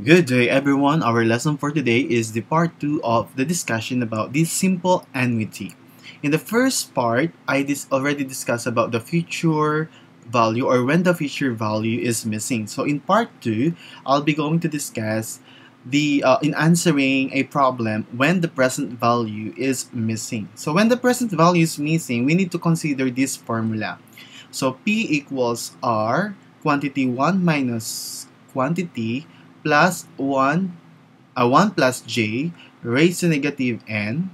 Good day everyone. Our lesson for today is the part 2 of the discussion about this simple annuity. In the first part, I dis already discussed about the future value or when the future value is missing. So in part 2, I'll be going to discuss the uh, in answering a problem when the present value is missing. So when the present value is missing, we need to consider this formula. So P equals R, quantity 1 minus quantity plus 1, uh, 1 plus j raised to negative n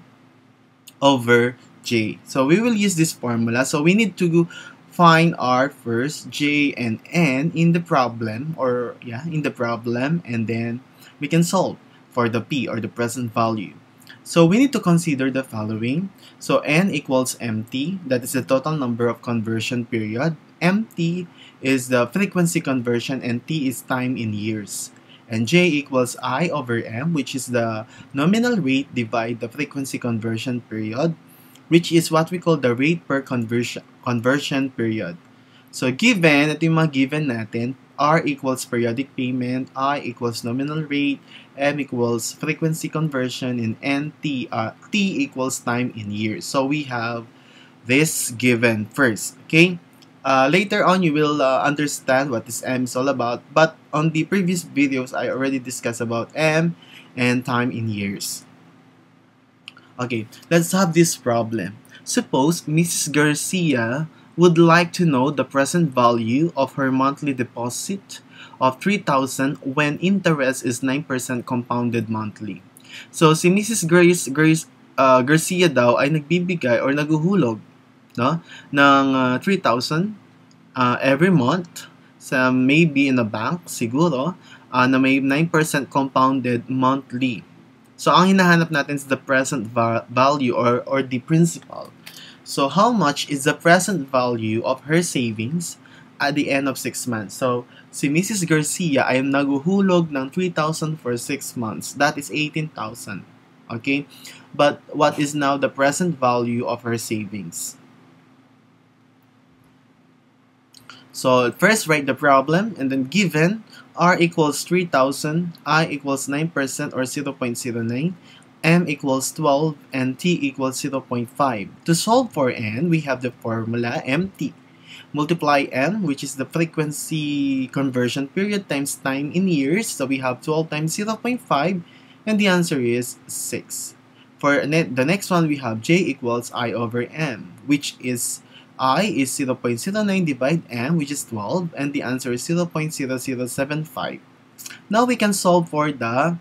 over j. So we will use this formula. So we need to find r first, j and n in the problem or yeah, in the problem and then we can solve for the p or the present value. So we need to consider the following. So n equals mt, that is the total number of conversion period. mt is the frequency conversion and t is time in years and J equals I over M which is the nominal rate divide the frequency conversion period which is what we call the rate per conversion, conversion period. So given, ito yung mga given natin, R equals periodic payment, I equals nominal rate, M equals frequency conversion, and N, T, uh, T equals time in years. So we have this given first, okay? Uh, later on, you will uh, understand what this M is all about. But on the previous videos, I already discussed about M and time in years. Okay, let's have this problem. Suppose Mrs. Garcia would like to know the present value of her monthly deposit of 3,000 when interest is 9% compounded monthly. So, si Mrs. Grace, Grace uh, Garcia daw ay nagbibigay or naguhulog no, ng uh, 3,000 uh, every month sa maybe in a bank siguro uh, na may 9% compounded monthly. So ang hinahanap natin is the present va value or or the principal. So how much is the present value of her savings at the end of 6 months? So si Mrs. Garcia ay naguhulog ng 3,000 for 6 months. That is 18,000. Okay? But what is now the present value of her savings? So first write the problem and then given r equals 3000, i equals 9% or 0.09, m equals 12, and t equals 0.5. To solve for n, we have the formula mt. Multiply m, which is the frequency conversion period times time in years. So we have 12 times 0.5, and the answer is 6. For the next one, we have j equals i over m, which is i is 0.09 divide n, which is 12 and the answer is 0.0075. Now we can solve for the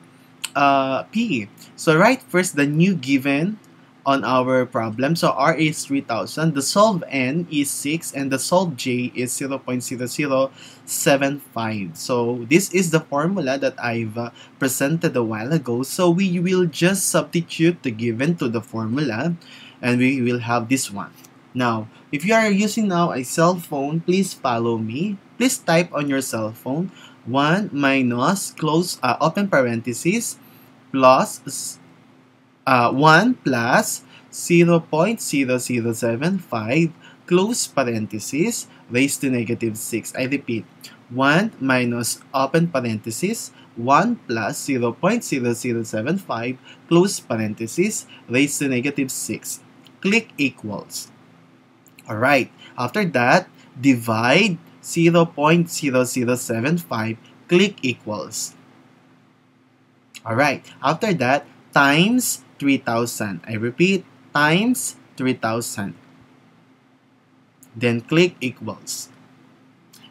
uh, p. So write first the new given on our problem. So r is 3000, the solve n is 6 and the solve j is 0.0075. So this is the formula that I've uh, presented a while ago. So we will just substitute the given to the formula and we will have this one. Now, if you are using now a cell phone, please follow me. Please type on your cell phone 1 minus close uh, open parenthesis plus uh, 1 plus 0 0.0075 close parenthesis raised to negative 6. I repeat, 1 minus open parenthesis 1 plus 0 0.0075 close parenthesis raised to negative 6. Click equals. Alright, after that, divide 0.0075, click equals. Alright, after that, times 3,000. I repeat, times 3,000. Then click equals.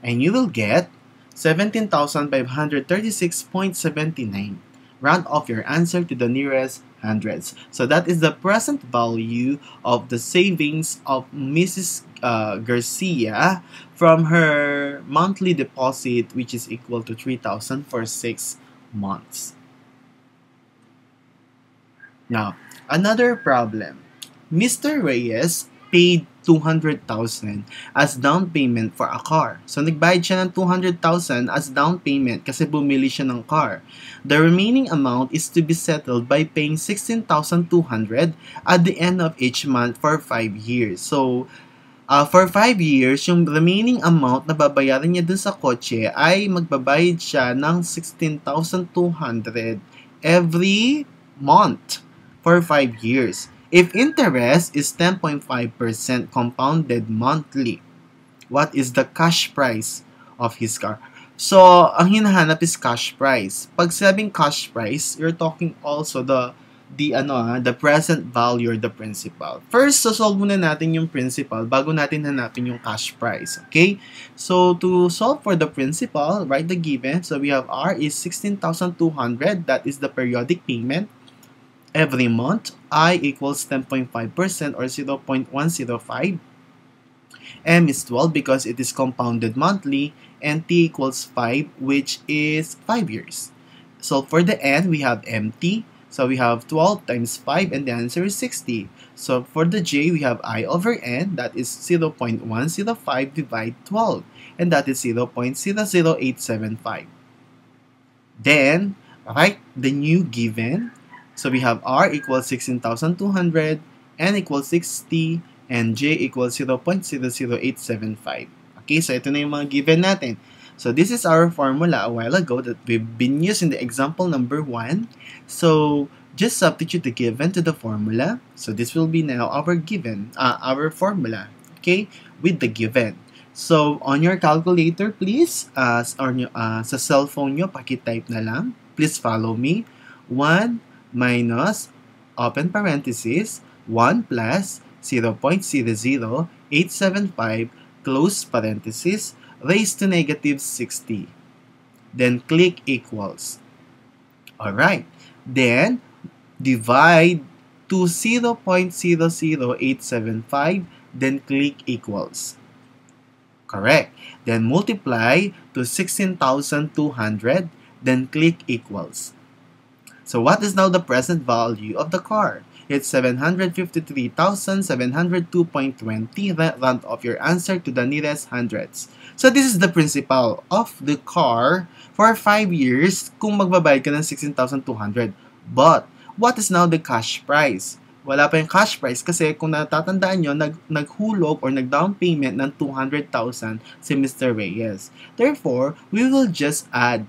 And you will get 17,536.79. Round off your answer to the nearest hundreds. So that is the present value of the savings of Mrs. Uh, Garcia from her monthly deposit which is equal to 3,000 for 6 months. Now, another problem. Mr. Reyes paid 200,000 as down payment for a car. So, nagbayad siya ng 200,000 as down payment kasi bumili siya ng car. The remaining amount is to be settled by paying 16,200 at the end of each month for 5 years. So, uh, for 5 years, yung remaining amount na babayaran niya dun sa kotse ay magbabayad siya ng 16,200 every month for 5 years. If interest is 10.5% compounded monthly, what is the cash price of his car? So, ang hinahanap is cash price. Pag sabing cash price, you're talking also the the ano ah, the present value or the principal. First, so solve muna natin yung principal bago natin hanapin yung cash price. Okay? So, to solve for the principal, write the given. So, we have R is 16,200. That is the periodic payment every month. I equals 10.5% or 0.105. M is 12 because it is compounded monthly. And T equals 5 which is 5 years. So, for the N, we have MT. So we have 12 times 5 and the answer is 60. So for the j, we have i over n, that is 0.105 divide 12, and that is 0.00875. Then, write the new given. So we have r equals 16,200, n equals 60, and j equals 0.00875. Okay, so ito na yung mga given natin. So this is our formula a while ago that we've been using the example number 1. So just substitute the given to the formula. So this will be now our given, uh, our formula, okay, with the given. So on your calculator, please, uh, or uh, sa cellphone nyo, pakitype na lang. Please follow me. 1 minus, open parenthesis, 1 plus 0.00875, close parenthesis, raised to negative 60. Then click equals. Alright. Then divide to 0.00875. Then click equals. Correct. Then multiply to 16,200. Then click equals. So what is now the present value of the car? It's 753,702.20. Round off your answer to the nearest hundreds. So this is the principal of the car for 5 years kung magbabayad ka ng 16,200. But, what is now the cash price? Wala pa yung cash price kasi kung natatandaan nyo, nag, naghulog or nag-down payment ng 200,000 si Mr. Reyes. Therefore, we will just add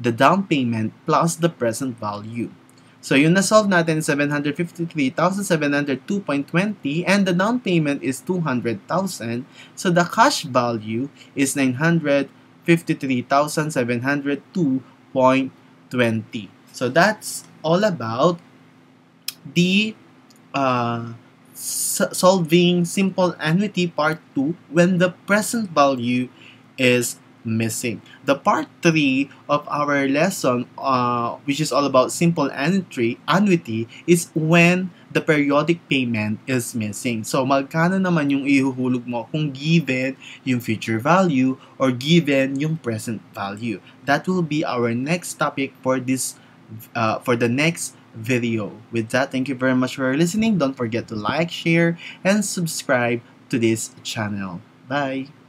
the down payment plus the present value. So, yung na-solve natin, 753,702.20 and the down payment is 200,000. So, the cash value is 953,702.20. So, that's all about the uh, solving simple annuity part 2 when the present value is missing. The part 3 of our lesson, uh, which is all about simple annuity, annuity, is when the periodic payment is missing. So, magkano naman yung ihuhulog mo kung given yung future value or given yung present value. That will be our next topic for this, uh, for the next video. With that, thank you very much for listening. Don't forget to like, share, and subscribe to this channel. Bye!